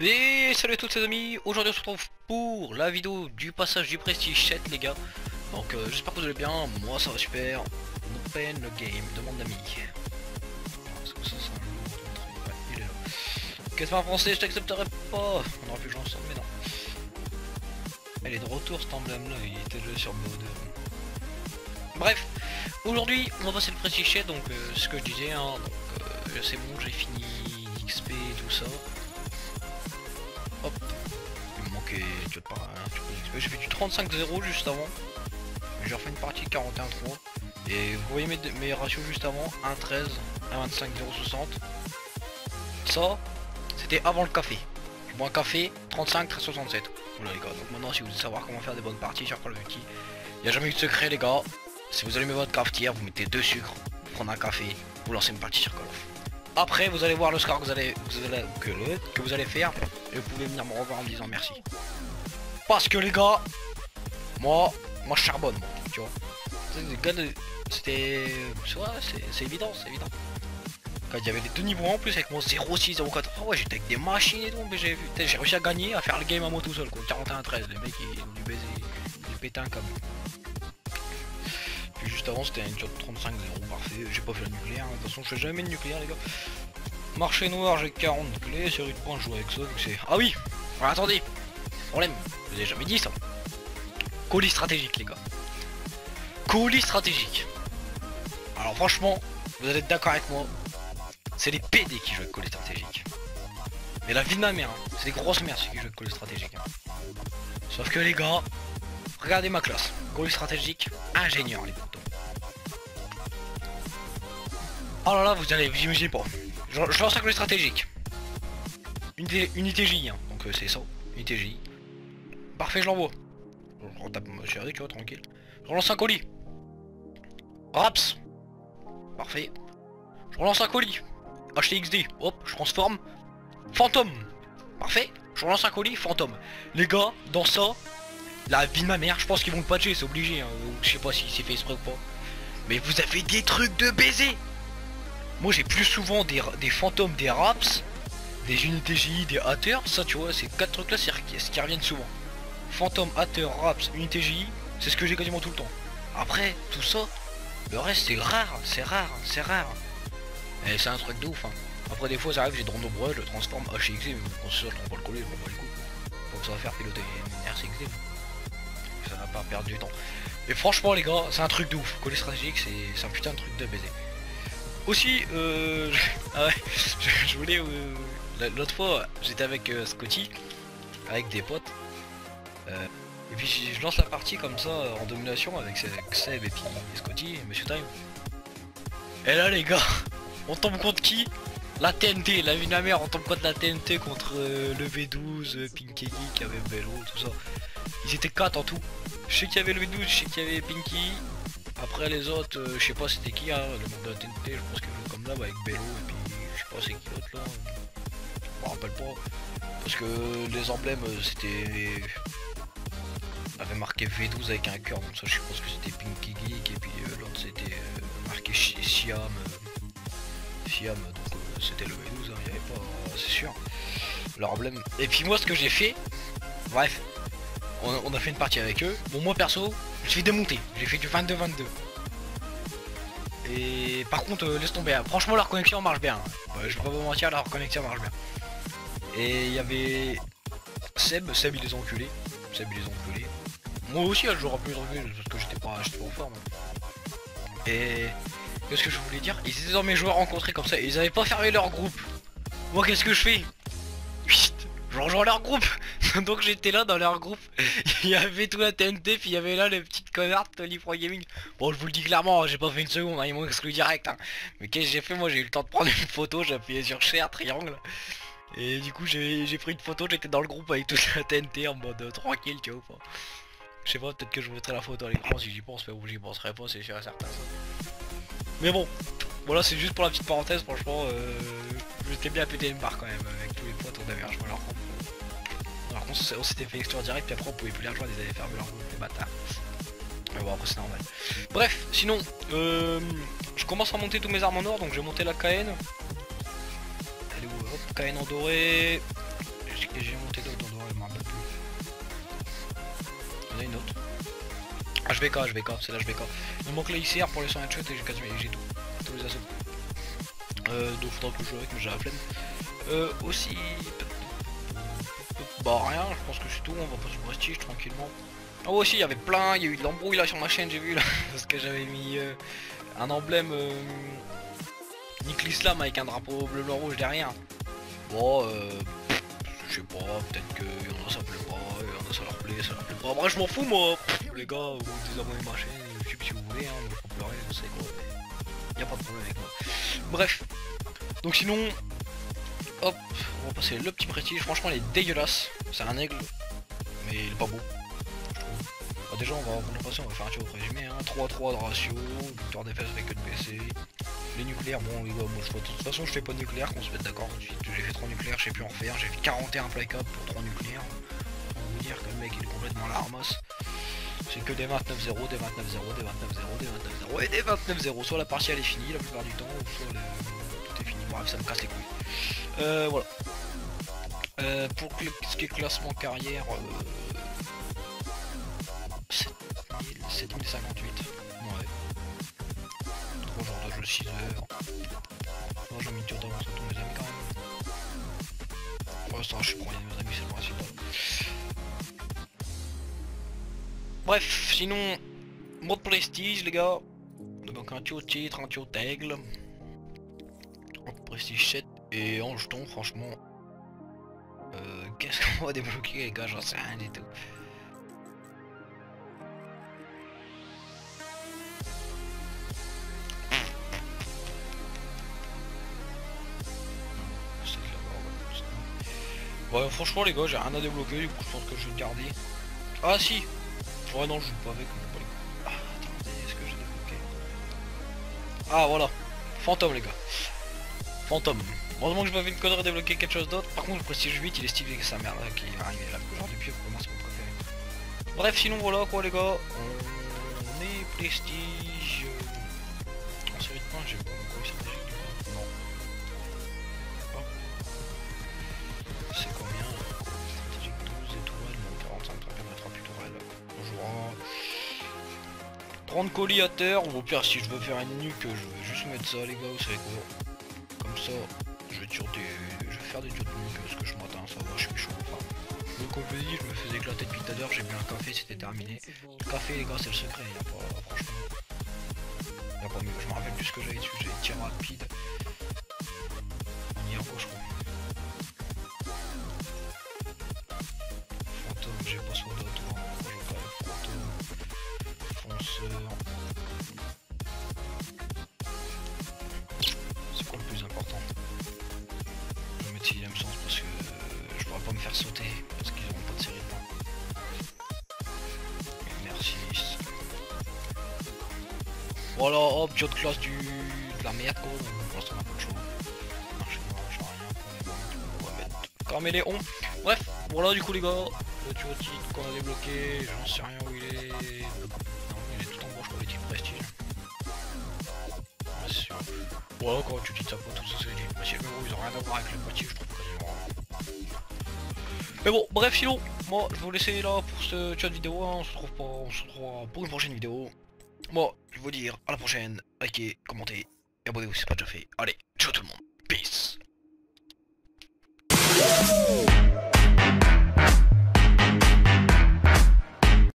Et salut à tous les amis, aujourd'hui on se retrouve pour la vidéo du passage du Prestige 7 les gars. Donc euh, j'espère que vous allez bien, moi ça va super. Open le game de mon ami. Qu'est-ce que français, je t'accepterai pas. On aurait pu jouer ensemble, mais non. Elle est de retour cet emblème là, il était déjà sur mode. Bref, aujourd'hui on va passer le Prestige 7, donc euh, ce que je disais, hein, donc euh, c'est bon, j'ai fini XP tout ça. J'ai fait du 35-0 juste avant. J'ai refait une partie 41-3. Et vous voyez mes, ratios juste avant 1-13, 1-25, 0-60. Ça, c'était avant le café. Je bois un café, 35, 13, 67. Voilà les gars, donc maintenant si vous voulez savoir comment faire des bonnes parties sur Call of Duty, il n'y a jamais eu de secret les gars. Si vous allumez votre cafetière, vous mettez deux sucres, vous prenez un café, vous lancez une partie sur Call of. Après, vous allez voir le score que vous allez, que, vous allez faire. Et vous pouvez venir me revoir en me disant merci. Parce que les gars, moi, moi je charbonne, tu vois. C'était... C'est évident, c'est évident. Quand il y avait les deux niveaux en plus avec mon 0,6, 0,4. Oh ouais, j'étais avec des machines et tout, mais j'ai j'ai réussi à gagner, à faire le game à moi tout seul, quoi. 41-13, les mecs ils ont dû baiser, du pétain comme juste avant c'était une shot 35 0 parfait, j'ai pas fait le nucléaire, de toute façon je fais jamais de nucléaire les gars. Marché noir j'ai 40 clés, série de points je joue avec ça, c'est... Ah oui Attendez Problème, vous ai jamais dit ça. Colis stratégique les gars. Colis stratégique. Alors franchement, vous allez être d'accord avec moi, c'est les PD qui jouent avec colis stratégique. Mais la vie de ma mère, hein. c'est des grosses merdes qui jouent avec colis stratégique. Hein. Sauf que les gars, regardez ma classe. Colis stratégique, ingénieur les potes. Oh là là, vous allez, vous imaginez pas. Je, lance un colis stratégique. Une, une ITJ, hein. donc euh, c'est ça, une ITJ. Parfait, je l'envoie. Je retape ma chérie, tu vois, tranquille. Je relance un colis. Raps. Parfait. Je relance un colis. HTXD. Hop, je transforme. Fantôme. Parfait. Je relance un colis. Fantôme. Les gars, dans ça, la vie de ma mère, je pense qu'ils vont le patcher, c'est obligé. Hein. Je sais pas si c'est fait exprès ou pas. Mais vous avez des trucs de baiser moi j'ai plus souvent des, fantômes, des raps, des unités GI, des hatters, ça tu vois, ces quatre trucs là c'est ce qui reviennent souvent. Fantôme, hatter, raps, unité GI, c'est ce que j'ai quasiment tout le temps. Après, tout ça, le reste c'est rare, c'est rare, c'est rare. Et c'est un truc de ouf hein. Après des fois ça arrive, j'ai drone nombreux, je le transforme HXD, mais bon ça je trompe pas le coller, pas les coups. Donc ça va faire piloter une. Ça va pas perdre du temps. Et franchement les gars, c'est un truc de ouf. Coller stratégique, c'est un putain de truc de baiser. Aussi, euh, ah je, voulais... Euh, l'autre fois, j'étais avec euh, Scotty, avec des potes. Et puis je lance la partie comme ça, en domination, avec Seb et puis Scotty et Monsieur Time. Et là les gars, on tombe contre qui? La TNT, la de la mère, on tombe contre la TNT contre le V12, Pinky qui avait Bello, tout ça. Ils étaient 4 en tout. Je sais qu'il y avait le V12, je sais qu'il y avait Pinky, après les autres, euh, je sais pas c'était qui, hein, le monde de la TNT, je pense joue comme là avec Bello et puis je sais pas c'est qui l'autre là. Je me rappelle pas. Parce que les emblèmes euh, c'était. Avait marqué V12 avec un cœur, donc ça je pense que c'était Pinky Geek et puis euh, l'autre c'était marqué Siam. Siam, donc c'était le V12, hein, il n'y avait pas, c'est sûr. Leur emblème. Et puis moi ce que j'ai fait, bref, on, a fait une partie avec eux. Bon moi perso, je suis démonté. J'ai fait du 22-22. Et par contre, euh, laisse tomber. Hein. Franchement, leur connexion marche bien. je vais pas vous mentir, leur connexion marche bien. Et il y avait Seb, Seb il les a enculés. Seb il les a enculés. Moi aussi, jour plus enculé parce que j'étais pas, pas en forme. Et qu'est-ce que je voulais dire? Ils étaient dans mes joueurs rencontrés comme ça. ils avaient pas fermé leur groupe. Moi, qu'est-ce que je fais? Je rejoins leur groupe donc j'étais là dans leur groupe, il y avait tout la TNT, puis il y avait là les petites connards Tony Pro Gaming. Bon je vous le dis clairement, j'ai pas fait une seconde, hein, ils m'ont exclu direct. Hein. Mais qu'est-ce que j'ai fait? Moi j'ai eu le temps de prendre une photo, j'ai appuyé sur share, triangle. Et du coup j'ai pris une photo, j'étais dans le groupe avec toute la TNT en mode euh, tranquille, tu vois. Je sais pas, peut-être que je mettrai la photo à l'écran si j'y pense, mais bon j'y penserai pas, c'est sûr et certain Mais bon, voilà c'est juste pour la petite parenthèse, franchement, euh, j'étais bien pété une barre quand même, avec tous les potes on avait vachement leur par contre on s'était fait extérieur direct puis après on pouvait plus les rejoindre, ils avaient fermé leur groupe, les bâtards. Mais bon après c'est normal. Bref, sinon, euh, je commence à monter tous mes armes en or, donc j'ai monté la KN. Elle est où Hop, KN en doré. J'ai monté d'autres Il y en a une autre. HVK, HVK, c'est l'HVK. Il me manque les ICR pour les 100 headshots et j'ai quasiment tout. Tous les assauts. Euh, donc faudra que je joue avec, j'ai la flemme. Euh, aussi... Bah rien, je pense que c'est tout, on va passer au prestige tranquillement. Ah oh, aussi, il y avait plein, il y a eu de l'embrouille là sur ma chaîne, j'ai vu là, parce que j'avais mis euh, un emblème euh, Nick l'Islam avec un drapeau bleu blanc rouge derrière. Bon, euh, je sais pas, peut-être que ça plaît pas, ça leur plaît, ça leur plaît pas. Bref, je m'en fous moi, les gars, vous désabonnez ma chaîne, YouTube si vous voulez, hein, je peux pleurer, je sais quoi, mais y a pas de problème avec moi. Bref, donc sinon, hop, on va passer le petit prestige, franchement il est dégueulasse, c'est un aigle, mais il est pas beau. Bah, déjà on va, passer, on va faire un tour résumé, hein. 3-3 de ratio, victoire des fesses avec que PC. Les nucléaires, bon les gars, moi je de toute façon je fais pas de nucléaire, qu'on se mette d'accord. J'ai fait 3 nucléaires, je sais plus en faire, j'ai fait 41 plaquables pour 3 nucléaires. Que le mec il est complètement la ramasse. C'est que des 29-0, des 29-0, des 29-0, des 29-0 et des 29-0. Soit la partie elle est finie la plupart du temps, soit tout est fini. Bref, ça me casse les couilles. Euh, voilà. Euh, pour ce qui est classement carrière, euh, 7058. Ouais. 3 jours de jeu 6 heures. Moi j'ai mis du temps sur tous mes amis quand même. Pour l'instant je suis premier mes amis, c'est le principal. Bref, sinon, mode prestige les gars. Donc un tuyau titre, un tuyau d'aigle. Prestige 7 et en jeton franchement. Euh, Qu'est-ce qu'on va débloquer les gars, j'en sais rien du tout. Ouais, franchement, les gars, j'ai rien à débloquer, du coup, je pense que je vais le garder. Ah, si Ouais, non, je joue pas avec, Ah, attendez, est-ce que j'ai débloqué Ah, voilà. Fantôme, les gars. Fantôme. Heureusement que je m'avais une connerie débloquer quelque chose d'autre. Par contre, le prestige 8, il est stylé avec sa mère qui est arrivé là. Le genre de pieuvre, pour moi, c'est mon préféré. Bref, sinon, voilà, quoi, les gars. On est prestige... En série de points, j'ai pas quoi il s'appelle. c'est 30 colis à terre, ou au pire si je veux faire une nuque, je vais juste mettre ça les gars, vous savez quoi Comme ça, je vais, des... je vais faire des nuque, parce que je m'attends, ça va, je suis chaud. Enfin, donc comme je je me faisais éclater depuis tout à l'heure, j'ai bu un café, c'était terminé. Le café les gars c'est le secret, y a pas, franchement. Y a pas mieux, je me rappelle plus ce que j'avais dessus, j'avais tir rapide. Mettre 6ème sens parce que euh, je pourrais pas me faire sauter parce qu'ils ont pas de série de. Merci. Voilà, hop, tu de classe du... de la merde quoi, pour l'instant on a pas de choix. Je caméléon. Bref, voilà du coup les gars, le turret qu'on a débloqué, j'en sais rien où il est Ouais, quand tu dis tapo, tout ça, c'est des motifs, mais bon, ils ont rien à voir avec le motif, je trouve. Mais bon, bref, sinon, moi, je vais vous laisser là pour ce chat vidéo, hein, on se retrouve pour, on se retrouve pour une prochaine vidéo. Moi, je vais vous dire à la prochaine, likez, commentez, et abonnez-vous si c'est pas déjà fait. Allez, ciao tout le monde, peace